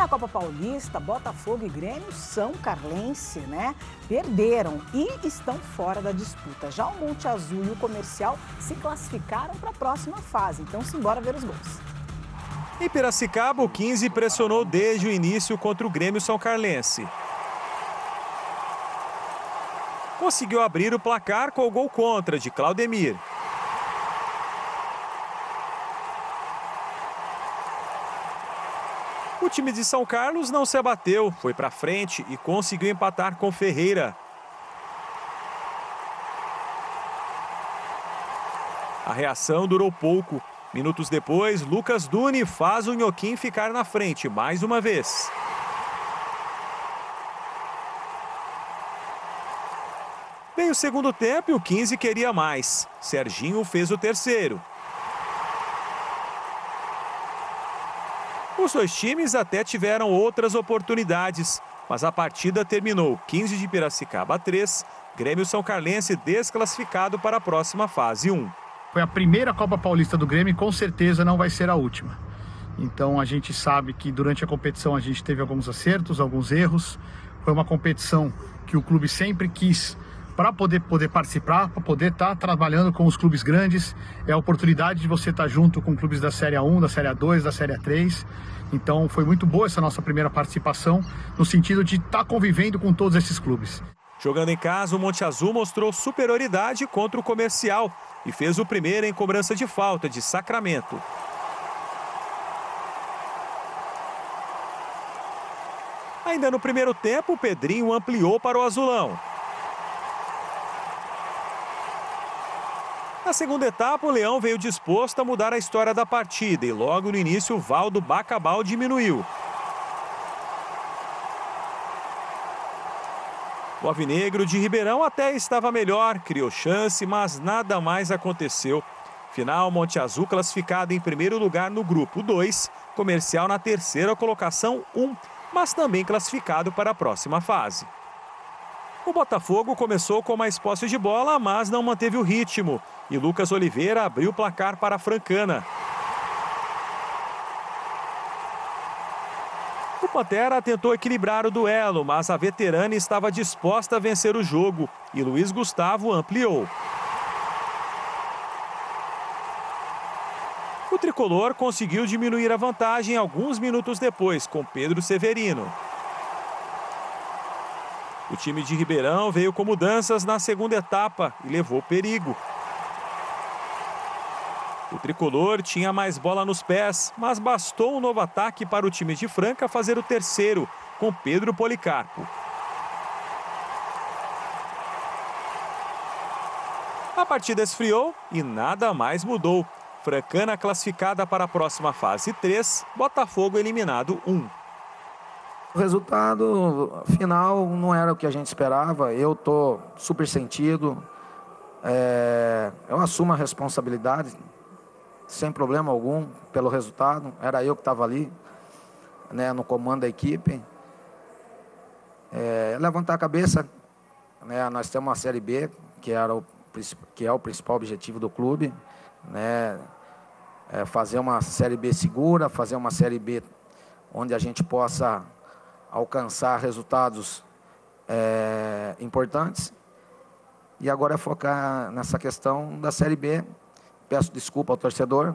na Copa Paulista, Botafogo e Grêmio são carlense, né? Perderam e estão fora da disputa. Já o Monte Azul e o Comercial se classificaram para a próxima fase. Então, simbora ver os gols. Em Piracicaba, o 15 pressionou desde o início contra o Grêmio São Carlense. Conseguiu abrir o placar com o gol contra de Claudemir. O time de São Carlos não se abateu, foi para frente e conseguiu empatar com Ferreira. A reação durou pouco. Minutos depois, Lucas Duni faz o Nhoquim ficar na frente mais uma vez. Veio o segundo tempo e o 15 queria mais. Serginho fez o terceiro. Os dois times até tiveram outras oportunidades, mas a partida terminou 15 de Piracicaba 3, Grêmio São Carlense desclassificado para a próxima fase 1. Foi a primeira Copa Paulista do Grêmio e com certeza não vai ser a última. Então a gente sabe que durante a competição a gente teve alguns acertos, alguns erros. Foi uma competição que o clube sempre quis para poder, poder participar, para poder estar tá trabalhando com os clubes grandes. É a oportunidade de você estar tá junto com clubes da Série A1, da Série A2, da Série A3. Então foi muito boa essa nossa primeira participação, no sentido de estar tá convivendo com todos esses clubes. Jogando em casa, o Monte Azul mostrou superioridade contra o comercial e fez o primeiro em cobrança de falta de Sacramento. Ainda no primeiro tempo, o Pedrinho ampliou para o Azulão. Na segunda etapa, o Leão veio disposto a mudar a história da partida e logo no início o Valdo Bacabal diminuiu. O Avinegro de Ribeirão até estava melhor, criou chance, mas nada mais aconteceu. Final, Monte Azul classificado em primeiro lugar no grupo 2, Comercial na terceira colocação 1, um, mas também classificado para a próxima fase. O Botafogo começou com mais posse de bola, mas não manteve o ritmo. E Lucas Oliveira abriu o placar para a Francana. O Pantera tentou equilibrar o duelo, mas a veterana estava disposta a vencer o jogo. E Luiz Gustavo ampliou. O tricolor conseguiu diminuir a vantagem alguns minutos depois, com Pedro Severino. O time de Ribeirão veio com mudanças na segunda etapa e levou perigo. O tricolor tinha mais bola nos pés, mas bastou um novo ataque para o time de Franca fazer o terceiro, com Pedro Policarpo. A partida esfriou e nada mais mudou. Francana classificada para a próxima fase 3, Botafogo eliminado 1. O resultado final não era o que a gente esperava. Eu tô super sentido. É, eu assumo a responsabilidade sem problema algum pelo resultado. Era eu que estava ali, né, no comando da equipe. É, levantar a cabeça. Né, nós temos uma série B que era o que é o principal objetivo do clube, né? É fazer uma série B segura, fazer uma série B onde a gente possa alcançar resultados é, importantes. E agora é focar nessa questão da Série B. Peço desculpa ao torcedor,